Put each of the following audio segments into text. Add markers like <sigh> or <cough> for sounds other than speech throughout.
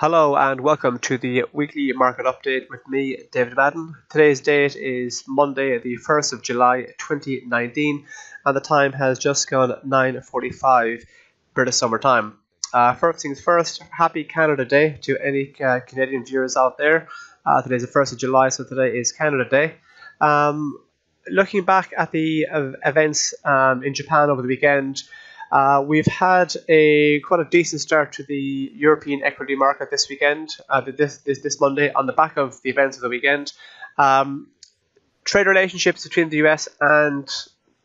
Hello and welcome to the weekly market update with me, David Madden. Today's date is Monday, the 1st of July 2019, and the time has just gone 9.45 British Summer Time. Uh, first things first, happy Canada Day to any uh, Canadian viewers out there. Uh, today's the 1st of July, so today is Canada Day. Um, looking back at the uh, events um, in Japan over the weekend, uh, we've had a quite a decent start to the European equity market this weekend, uh, this, this this Monday, on the back of the events of the weekend. Um, trade relationships between the US and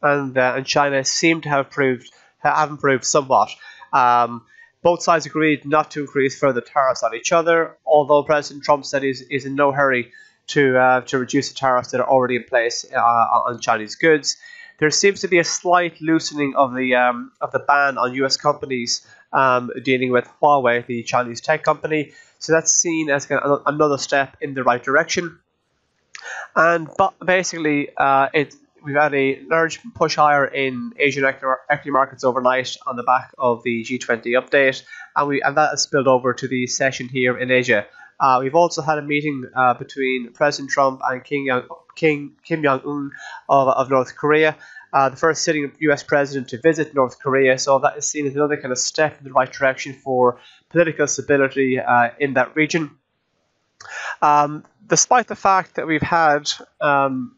and uh, and China seem to have proved have improved somewhat. Um, both sides agreed not to increase further tariffs on each other, although President Trump said he's, he's in no hurry to uh, to reduce the tariffs that are already in place uh, on Chinese goods there seems to be a slight loosening of the um, of the ban on U.S. companies um, dealing with Huawei, the Chinese tech company. So that's seen as another step in the right direction. And but basically, uh, it we've had a large push higher in Asian equity markets overnight on the back of the G20 update, and we and that has spilled over to the session here in Asia. Uh, we've also had a meeting uh, between President Trump and King Young, King Kim Jong Un of, of North Korea. Uh, the first sitting U.S. president to visit North Korea, so that is seen as another kind of step in the right direction for political stability uh, in that region. Um, despite the fact that we've had um,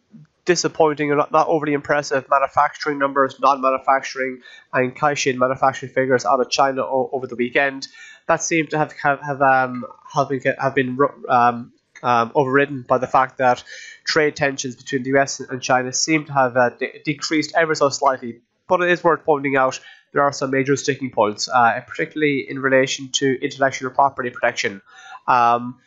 disappointing and not, overly impressive manufacturing numbers, non-manufacturing and Caixin manufacturing figures out of China o- over the weekend, that seemed to have have have, um, have been, have been um, um, overridden by the fact that trade tensions between the US and China seem to have uh, de- decreased ever so slightly. But it is worth pointing out there are some major sticking points, uh, particularly in relation to intellectual property protection. Um,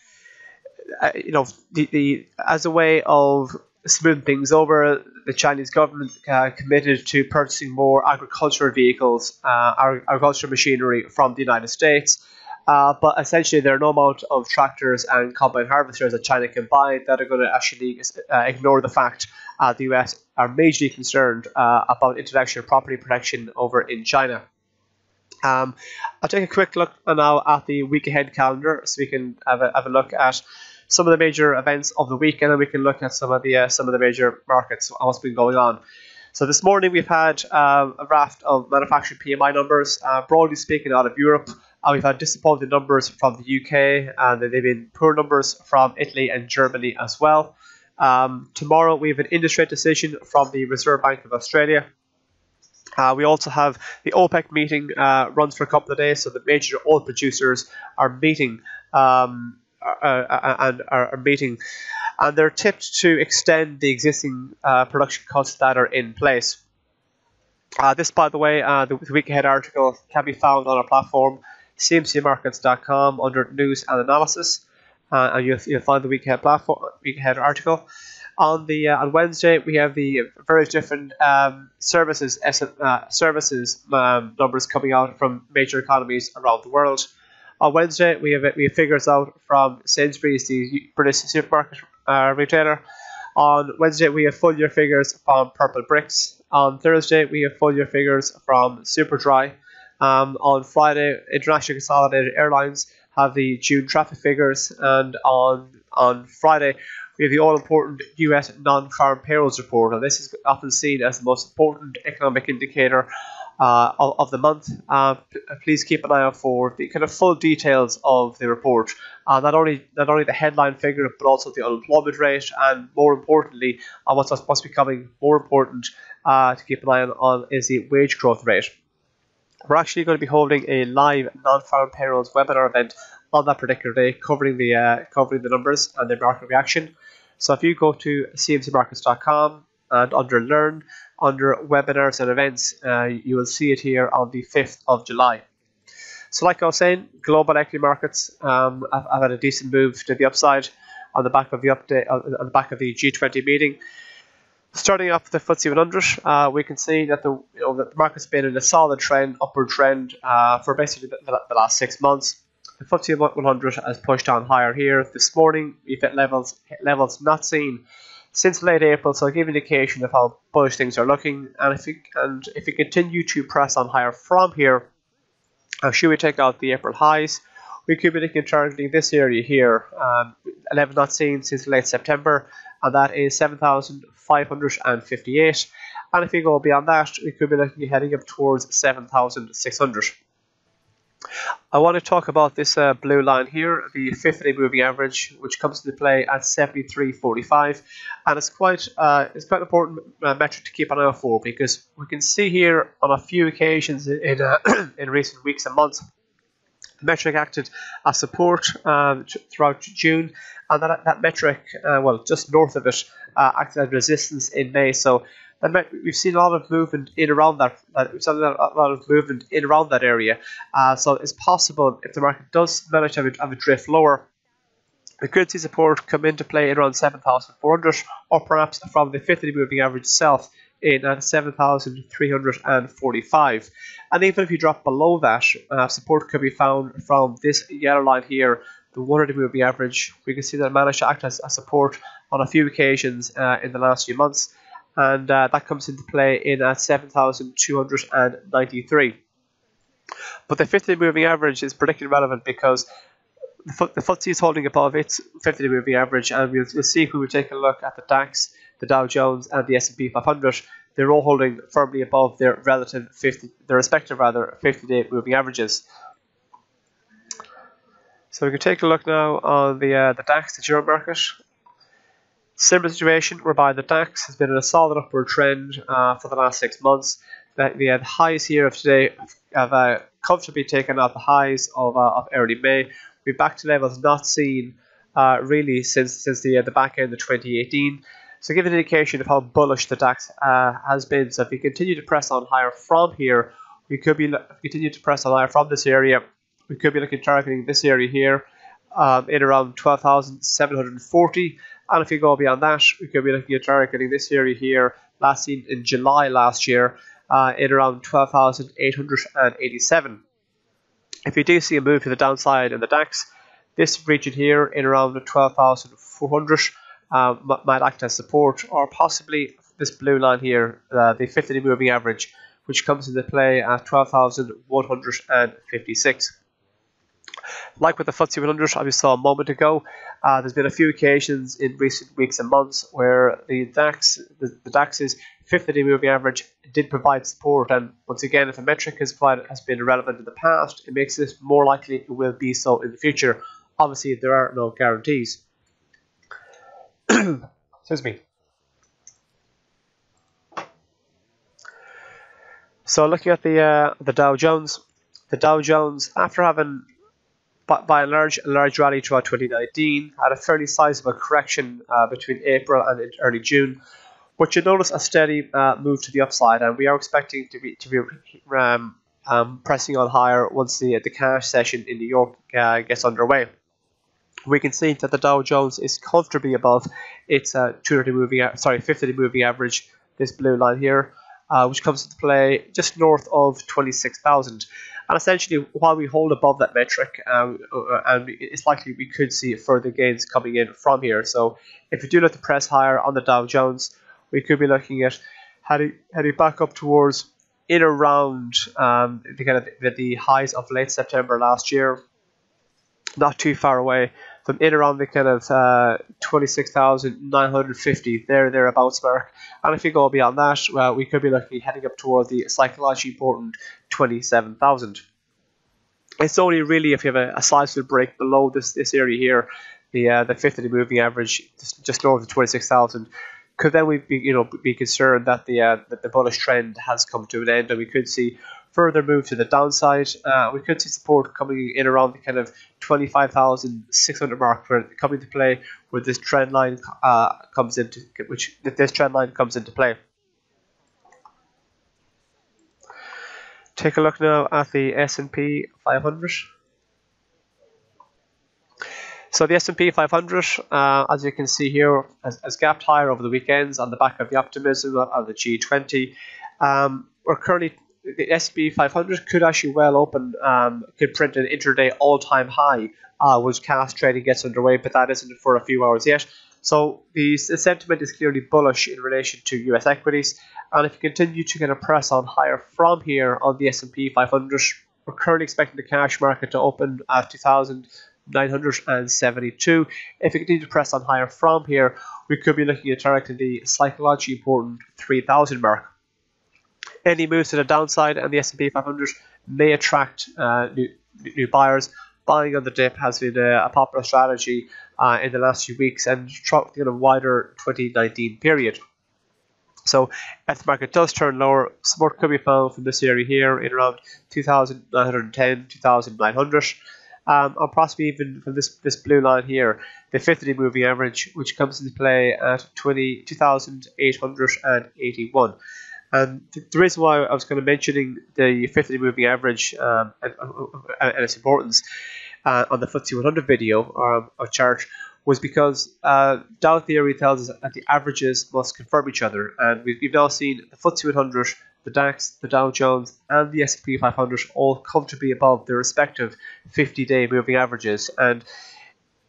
uh, you know, the, the as a way of smoothing things over, the Chinese government uh, committed to purchasing more agricultural vehicles, uh, agricultural machinery from the United States. Uh, but essentially, there are no amount of tractors and combine harvesters that China can buy that are going to actually uh, ignore the fact uh, the US are majorly concerned uh, about intellectual property protection over in China. Um, I'll take a quick look now at the week ahead calendar so we can have a, have a look at some of the major events of the week and then we can look at some of the uh, some of the major markets and what's been going on. So this morning we've had uh, a raft of manufacturing PMI numbers, broadly speaking, out of Europe. And we've had disappointing numbers from the UK, and they've been poor numbers from Italy and Germany as well. Um, tomorrow we have an industry decision from the Reserve Bank of Australia. Uh, we also have the OPEC meeting uh, runs for a couple of days, so the major oil producers are meeting um, uh, uh and are, meeting, and they're tipped to extend the existing uh, production cuts that are in place. Uh, this, by the way, the, the week ahead article can be found on our platform cmcmarkets.com under news and analysis, uh, and you'll, you'll find the week ahead platform, week ahead article. On the uh, on Wednesday, we have the various different um, services uh, services um, numbers coming out from major economies around the world. On Wednesday, we have we have figures out from Sainsbury's, the British supermarket uh, retailer. On Wednesday, we have full year figures from Purplebricks. On Thursday, we have full year figures from Superdry. Um, on Friday, International Consolidated Airlines have the June traffic figures, and on on Friday we have the all important U.S. non-farm payrolls report. And this is often seen as the most important economic indicator uh, of, the month. Uh, please keep an eye out for the kind of full details of the report. Uh, not only not only the headline figure, but also the unemployment rate, and more importantly, uh, what's what's becoming more important uh, to keep an eye on, on is the wage growth rate we're actually going to be holding a live non-farm payrolls webinar event on that particular day, covering the uh, covering the numbers and the market reaction. So if you go to cmcmarkets.com and under Learn, under Webinars and Events, uh, you will see it here on the 5th of July. So like I was saying, global equity markets um, have, have had a decent move to the upside on the back of the update on the back of the G20 meeting. Starting off with the FTSE 100, uh, we can see that the, you know, the market's been in a solid trend, upward trend uh, for basically the, the, last six months. The FTSE 100 has pushed on higher here. This morning, we've hit levels levels not seen since late April, so I give indication of how bullish things are looking. And if we and if we continue to press on higher from here, uh, should we take out the April highs, we could be looking at targeting this area here, um, a level not seen since late September, and that is 7,558. And if we go beyond that, we could be looking at heading up towards 7,600. I want to talk about this uh, blue line here, the 50-day moving average, which comes into play at 73.45, and it's quite uh, it's quite an important uh, metric to keep an eye for because we can see here on a few occasions in in, uh, <clears throat> in recent weeks and months, the metric acted as support um, throughout June, and that that metric, uh, well, just north of it, uh, acted as resistance in May. So we've seen a lot of movement in around that. we've seen a lot of movement in around that area. Uh, so it's possible if the market does manage to have a, have a drift lower, we could see support come into play at around 7,400 or perhaps from the 50 moving average itself in at 7,345. And even if you drop below that, uh, support could be found from this yellow line here, the 100 moving average. We can see that it managed to act as a support on a few occasions uh, in the last few months and uh, that comes into play in at 7,293. But the 50 moving average is particularly relevant because the, the FTSE is holding above its 50 moving average, and we'll, we'll see if we take a look at the DAX, the Dow Jones, and the S&P 500. They're all holding firmly above their relative 50, their respective rather 50-day moving averages. So we can take a look now on the uh, the DAX, the Euro market, Similar situation whereby the DAX has been in a solid upward trend uh, for the last six months. The, the highs here of today have uh, comfortably taken out the highs of, uh, of early May. We're back to levels not seen uh, really since since the uh, the back end of 2018. So give an indication of how bullish the DAX uh, has been. So if we continue to press on higher from here, we could be continue to press on higher from this area. We could be looking targeting this area here um, in around 12,740 and if you go beyond that, we could be looking at targeting this area here, last seen in July last year, uh, in around 12,887. If you do see a move to the downside in the DAX, this region here in around 12,400 uh, might act as support, or possibly this blue line here, uh, the 50 day moving average, which comes into play at 12,156. Like with the FTSE 100, as we saw a moment ago, uh, there's been a few occasions in recent weeks and months where the DAX, the, the DAX's 50-day moving average did provide support. And once again, if a metric has, provided, has been relevant in the past, it makes it more likely it will be so in the future. Obviously, there are no guarantees. <clears throat> Excuse me. So looking at the uh, the Dow Jones, the Dow Jones, after having by, by large, a large rally throughout 2019, had a fairly sizable correction uh, between April and early June, but you notice a steady uh, move to the upside, and we are expecting to be to be um, um, pressing on higher once the the cash session in New York uh, gets underway. We can see that the Dow Jones is comfortably above its uh, 200 moving sorry 50 moving average. This blue line here, uh, which comes into play just north of 26,000. And essentially, while we hold above that metric, um, uh, and it's likely we could see further gains coming in from here. So if we do look to press higher on the Dow Jones, we could be looking at heading, heading back up towards in around um, the kind of the, the highs of late September last year, not too far away from in around the kind of uh, 26,950 there thereabouts mark. And if you go beyond that, well, we could be looking heading up toward the psychologically important 27,000. It's only really if you have a, a break below this this area here, the uh, the 50 moving average just, just north of 26,000 could then we be you know be concerned that the uh, that the bullish trend has come to an end and we could see further move to the downside. Uh, we could see support coming in around the kind of 25,600 mark for coming to play where this trend line uh, comes into which this trend line comes into play. Take a look now at the S&P 500. So the S&P 500, uh, as you can see here, has, has, gapped higher over the weekends on the back of the optimism of the G20. Um, we're currently the S&P 500 could actually well open, um, could print an intraday all-time high uh, once cash trading gets underway, but that isn't for a few hours yet. So the, sentiment is clearly bullish in relation to US equities, and if you continue to kind of press on higher from here on the S&P 500, we're currently expecting the cash market to open at 2,972. If we continue to press on higher from here, we could be looking at targeting the psychologically important 3,000 mark. Any moves to the downside and the S&P 500 may attract uh, new, new buyers. Buying on the dip has been a, a popular strategy uh, in the last few weeks and throughout the wider 2019 period. So if the market does turn lower, support could be found from this area here in around 2,910, 2,900. Um, or possibly even from this, this blue line here, the 50-day moving average, which comes into play at 20, 2,881. And the reason why I was kind of mentioning the 50 moving average um, and, and, its importance uh, on the FTSE 100 video um, or chart was because uh, Dow theory tells us that the averages must confirm each other, and we've, we've now seen the FTSE 100, the DAX, the Dow Jones, and the S&P 500 all comfortably above their respective 50-day moving averages, and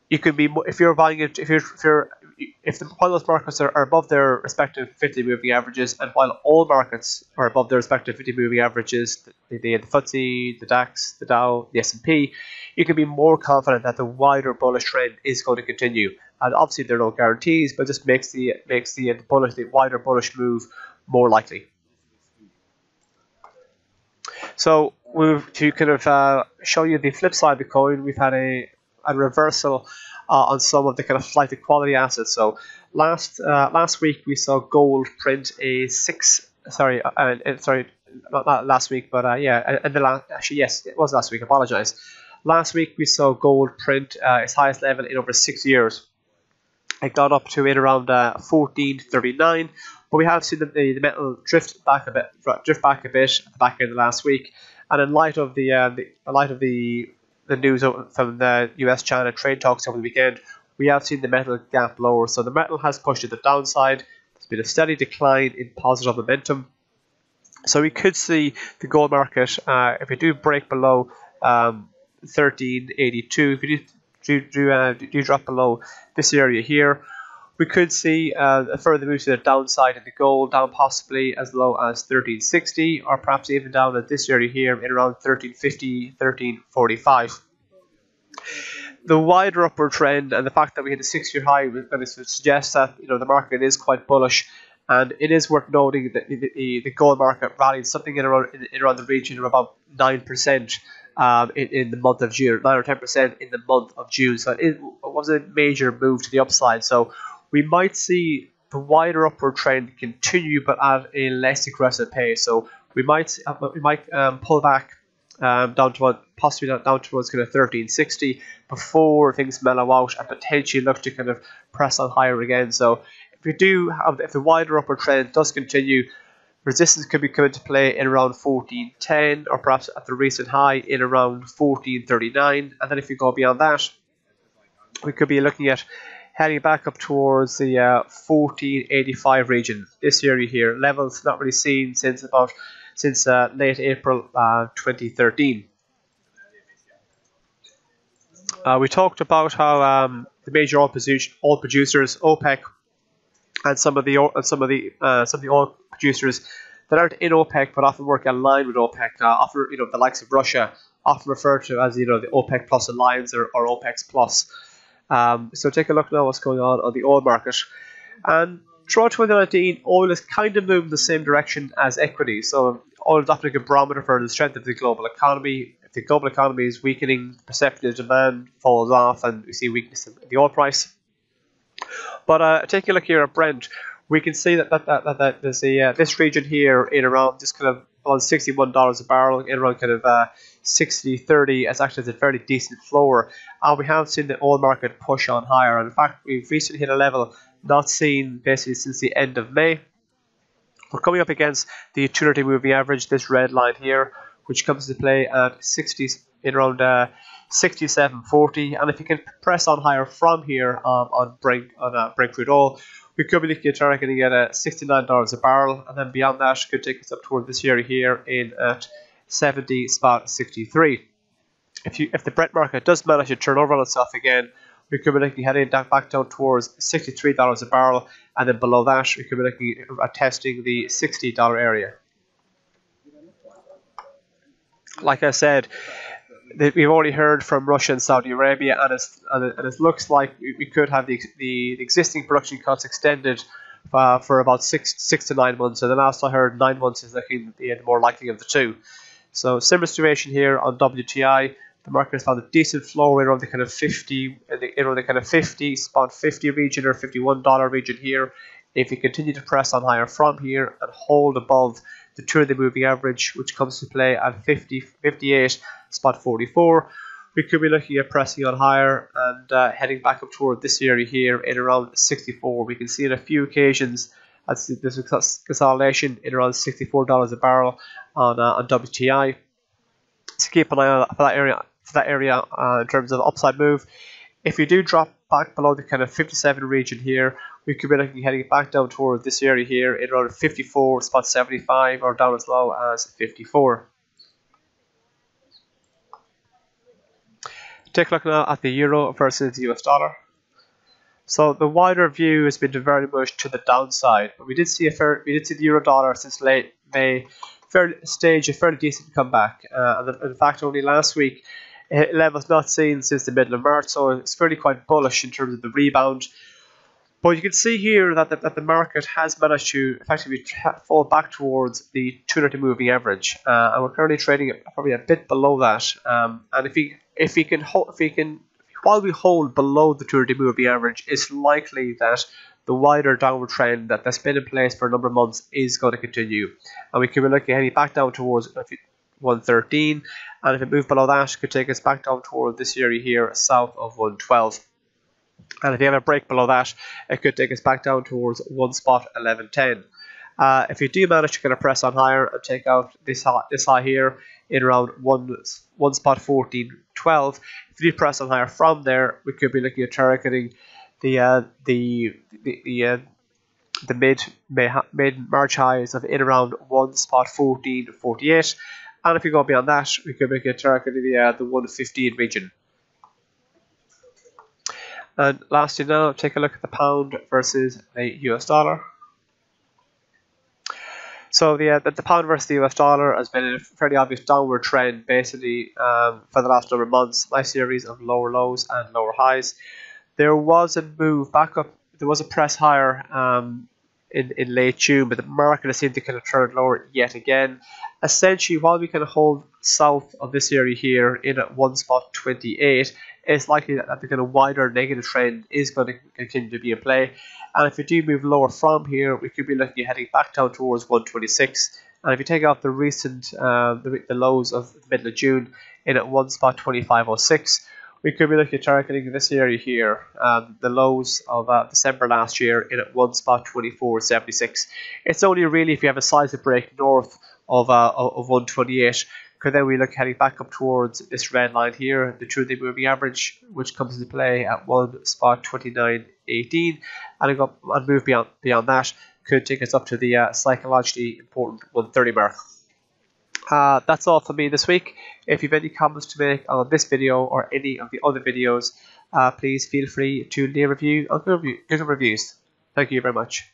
you can be if you're buying it if you're if you're if the, while those markets are, are above their respective 50 moving averages, and while all markets are above their respective 50 moving averages, the, the, the FTSE, the DAX, the Dow, the S&P, you can be more confident that the wider bullish trend is going to continue. And obviously, there are no guarantees, but just makes the makes the, the bullish, the wider bullish move more likely. So, we've to kind of uh, show you the flip side of the coin, we've had a a reversal uh, on some of the kind of flight to quality assets. So last uh, last week we saw gold print a six. Sorry, uh, uh sorry, not, not, last week, but uh, yeah, and the last actually yes, it was last week. Apologize. Last week we saw gold print uh, its highest level in over six years. It got up to in around uh, 1439, but we have seen the, the, metal drift back a bit, drift back a bit the back end of last week. And in light of the, uh, the in light of the the news from the US China trade talks over the weekend, we have seen the metal gap lower. So the metal has pushed to the downside. There's been a steady decline in positive momentum. So we could see the gold market, uh, if we do break below um, 1382, if we do, do, do, uh, do drop below this area here, we could see uh, a further move to the downside in the gold, down possibly as low as 1360, or perhaps even down at this area here in around 1350, 1345. The wider upward trend and the fact that we hit a six-year high going to suggest that you know the market is quite bullish, and it is worth noting that the, the gold market rallied something in around in around the region of about nine percent. Um, in, in the month of June, 9 or 10% in the month of June. So it was a major move to the upside. So we might see the wider upward trend continue, but at a less aggressive pace. So we might uh, we might um, pull back um, down to possibly down towards kind of 1360 before things mellow out and potentially look to kind of press on higher again. So if we do have if the wider upward trend does continue, resistance could be coming to play in around 1410 or perhaps at the recent high in around 1439. And then if you go beyond that, we could be looking at heading back up towards the uh, 1485 region. This area here, levels not really seen since about since uh, late April uh, 2013. Uh, we talked about how um, the major oil, oil, producers, OPEC, and some of the uh, some of the uh, some of the oil producers that aren't in OPEC but often work aligned with OPEC, often you know the likes of Russia, often referred to as you know the OPEC Plus alliance or, or OPEC Plus. Um, so take a look now what's going on on the oil market. And throughout 2019, oil has kind of moving the same direction as equity. So oil is often a good barometer for the strength of the global economy. If the global economy is weakening, perceptive demand falls off, and we see weakness in the oil price. But uh, take a look here at Brent. We can see that that, that, that, that there's a, uh, this region here in around this kind of on $61 a barrel, in around kind of uh, 60 30 as actually a fairly decent floor. And we have seen the oil market push on higher. And in fact, we've recently hit a level not seen basically since the end of May. We're coming up against the 230 moving average, this red line here, which comes to play at 60 in around uh, 67.40. And if you can press on higher from here um, on Brent on uh, Brent crude oil, we could be looking at targeting at uh, $69 a barrel, and then beyond that, could take us up toward this area here in at 70 spot 63. If you if the Brent market does manage to turn over on itself again, we could be looking heading back down towards $63 a barrel, and then below that, we could be looking at testing the $60 area. like I said, we've already heard from Russia and Saudi Arabia, and, and, it, and it looks like we could have the, the, existing production cuts extended uh, for about six six to nine months. And the last I heard, nine months is looking the more likely of the two. So similar situation here on WTI. The market has found a decent flow around the kind of 50, around the kind of 50 spot 50 region or 51 dollar region here. If you continue to press on higher from here and hold above the two-day moving average, which comes to play at 50, 58 spot 44. We could be looking at pressing on higher and uh, heading back up toward this area here in around 64. We can see in a few occasions as this consolidation in around $64 a barrel on, uh, on WTI. To keep an eye on for that area, for that area uh, in terms of upside move. If you do drop back below the kind of 57 region here, we could be looking heading back down toward this area here in around 54, spot 75, or down as low as 54. Take a look now at the euro versus the US dollar. So the wider view has been very much to the downside, but we did see a fair, we did see the euro dollar since late May fairly stage a fairly decent comeback. Uh, and in fact, only last week, it levels not seen since the middle of March, so it's fairly quite bullish in terms of the rebound. But you can see here that the, that the market has managed to effectively fall back towards the 200 moving average, uh, and we're currently trading probably a bit below that. Um, and if we if we can hold, if we can while we hold below the 200 moving average, it's likely that the wider downward trend that, that's been in place for a number of months is going to continue, and we could be looking heading back down towards 113, and if it moves below that, it could take us back down toward this area here south of 112. And if you have a break below that, it could take us back down towards one spot 1110. Uh, if you do manage to kind of press on higher and take out this high, this high here in around one one spot 1412, if you do press on higher from there, we could be looking at targeting the uh, the the the, uh, the mid mid March highs of in around one spot 1448, and if you go beyond that, we could make a targeting the uh, the 115 region. And lastly now, take a look at the pound versus the US dollar. So the, uh, the, pound versus the US dollar has been in a fairly obvious downward trend basically um, for the last number of months. Nice series of lower lows and lower highs. There was a move back up. There was a press higher um, in, in late June, but the market has seemed to kind of turn lower yet again. Essentially, while we can hold south of this area here in at one spot 28, it's likely that the kind of wider negative trend is going to continue to be in play. And if we do move lower from here, we could be looking at heading back down towards 126. And if you take out the recent uh, the, the lows of middle of June in at one spot 2506, we could be looking at targeting this area here, um, the lows of uh, December last year in at one spot 2476. It's only really if you have a size break north of uh, of 128 because then we look heading back up towards this red line here, the two-day moving average, which comes into play at one spot 29.18, and go and move beyond beyond that could take us up to the uh, psychologically important 130 mark. Uh, that's all for me this week. If you have any comments to make on this video or any of the other videos, uh, please feel free to leave a review or give reviews. Thank you very much.